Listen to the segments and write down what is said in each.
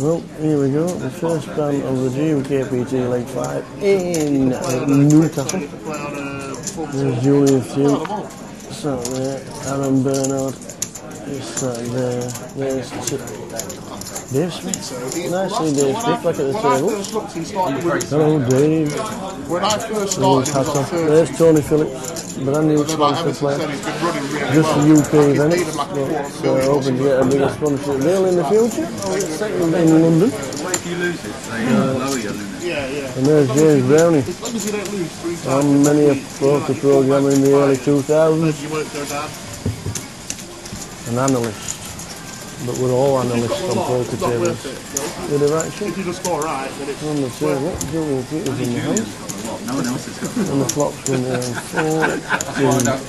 Well, here we go. The first band of the GUKPT Leg 5 in Newcastle. There's Julian Thune. Sat there. Uh, Aaron Bernard is sat there. There's Dave Smith. Nice Nicely Dave Smith back at the table. Hello Dave. When I first started, hats it was off. on There's Tony Phillips. Brand new But like, sponsor ever since player. then, he's been running really Just the UK He's event. made him like a quarter But, of a uh, million or hoping to get a bigger sponsorship deal in the future. In London. What if you lose it? They lower your limit. Yeah, yeah. And there's James Browning. As long as you don't lose three times, On many a poker program in the early 2000s. you won't go down. An analyst. But we're all analysts on poker It's not tables. worth it. though. Action If you just score right, then it's on the table. Julian Peters in the house. No one else has got the And the flops went down four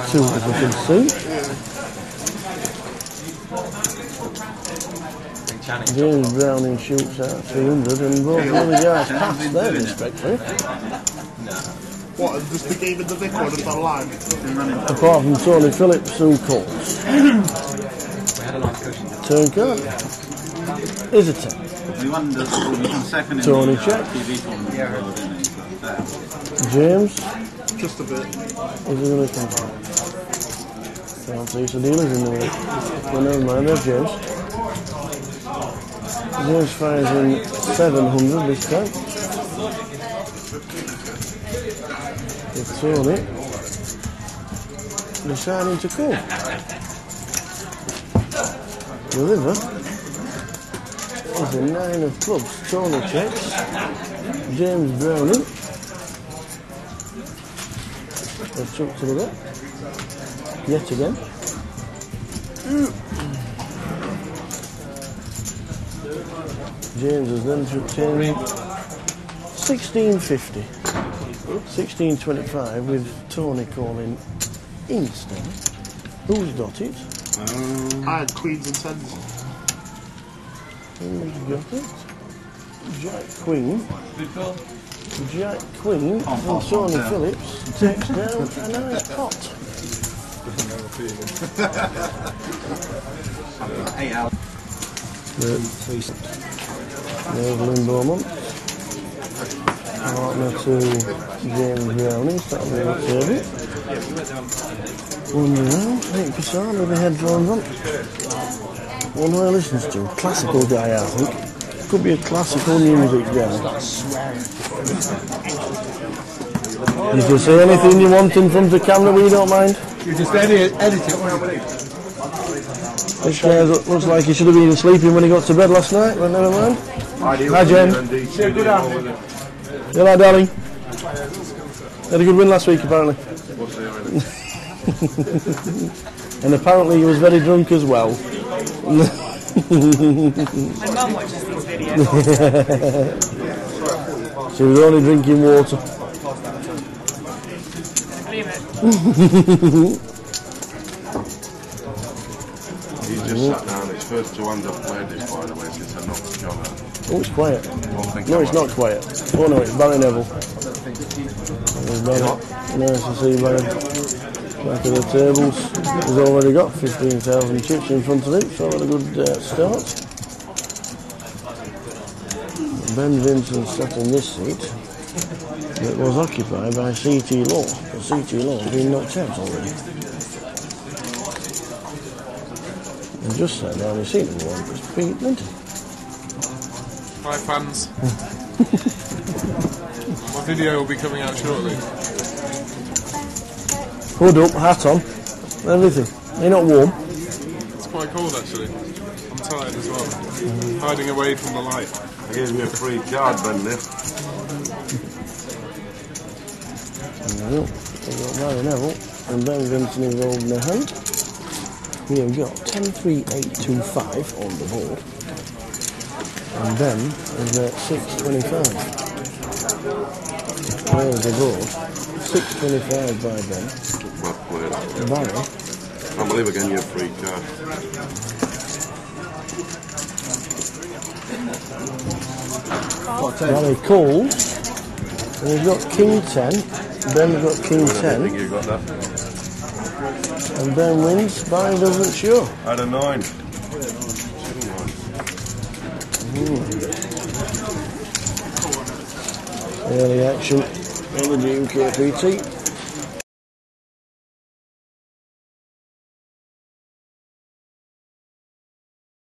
to as we can see. James Browning shoots out 300 and both the other guys pass there respectfully. what, just the game in the Vic one and online. Apart from Tony Phillips who calls. Turn card. Is a 10. We won the we come second in Tony the uh, check. TV tournament. Yeah. James, Just a bit. is it going to come from? Can't see some dealers in the way. Well, never mind, there's James. James fires in 700 this time. With Tony deciding to call. The river is a nine of clubs. Tony checks. James Browning. Let's talk to the. Yet again. James has then took 10. 1650. 1625 with Tony calling instead. Who's got it? I had queens and tens. Who's got it? Jack Queen. Jack Queen from Tony Phillips takes down a nice pot. Eight hours. Um, There's Lynn Beaumont. Partner to James Browning, starting with the table. One round, Hank Cassar with the headphones on. One I listens to, classical guy I think. Could be a classical music guy. You can say anything you want in front of the camera, we don't mind. You just edit, edit it. This guy looks like he should have been sleeping when he got to bed last night, but never mind. Hi, Jen. Good afternoon. Alright, darling? Had a good win last week, apparently. and apparently he was very drunk as well. My mum watches these videos. She was only drinking water. He's just sat down. His first two hands I've this, by the way, since I knocked John out. Oh, it's quiet. No, it's not quiet. Oh no, it's Barry Neville. There's Barry. Nice to see Barry. Back at the tables. He's already got 15,000 chips in front of him, so had a good uh, start. Ben Vincent sat in this seat that was occupied by CT Law. But CT Law has been knocked out already. And just sat down in seat one was Pete Linton. Hi fans. My video will be coming out shortly. Hood up, hat on, everything. You're not warm. It's quite cold actually. I'm tired as well. Hiding away from the light. I gave me a free card, Ben, there. Well, we've got Barry Neville and Ben Vincent involved in the hand. We have got 103825 on the board. And is at 625. There's the board. 625 by Ben. Well played. Barry, Can't believe I gave you a free card. Barry calls. And he's got King 10. Ben's got King I think 10. you got that. And Ben wins. Barry doesn't show. Had a nine. Early action on the GUKPT.